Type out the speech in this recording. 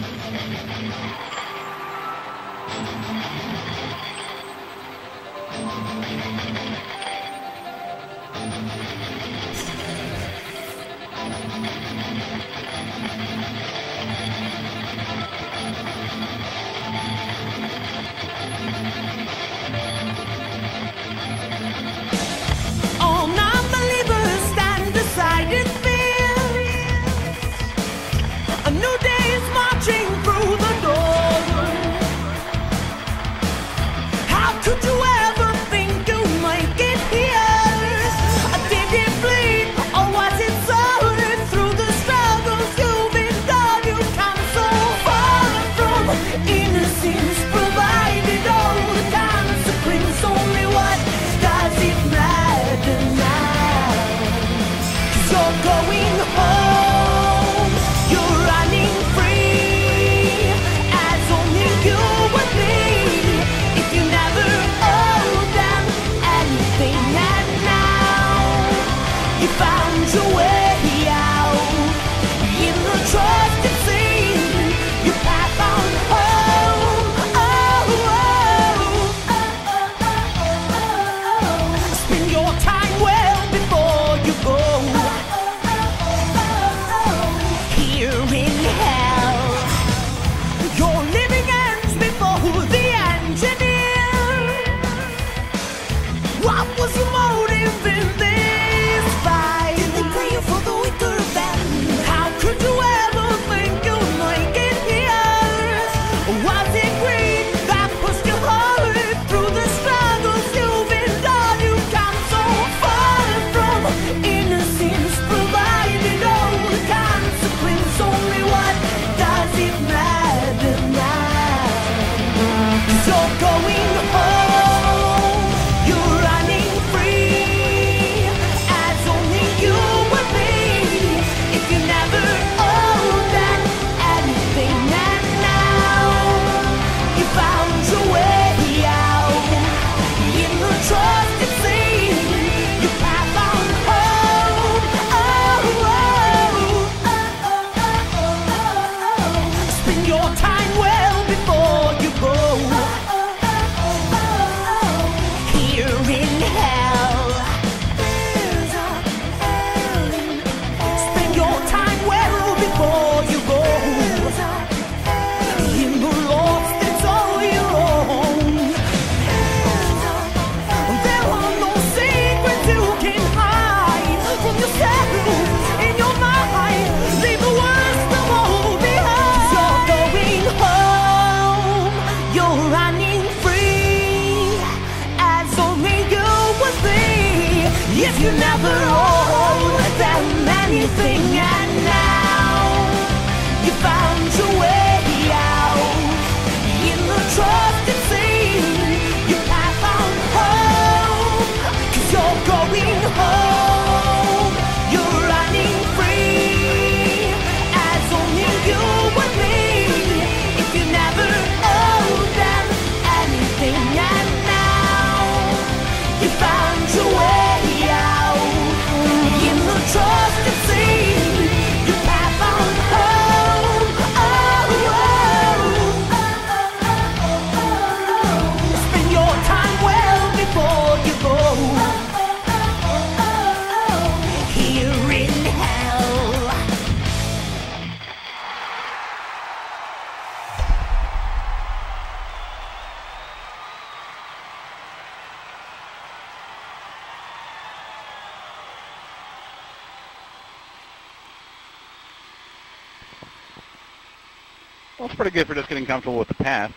Thank you. If you never owe them anything Well, it's pretty good for just getting comfortable with the path.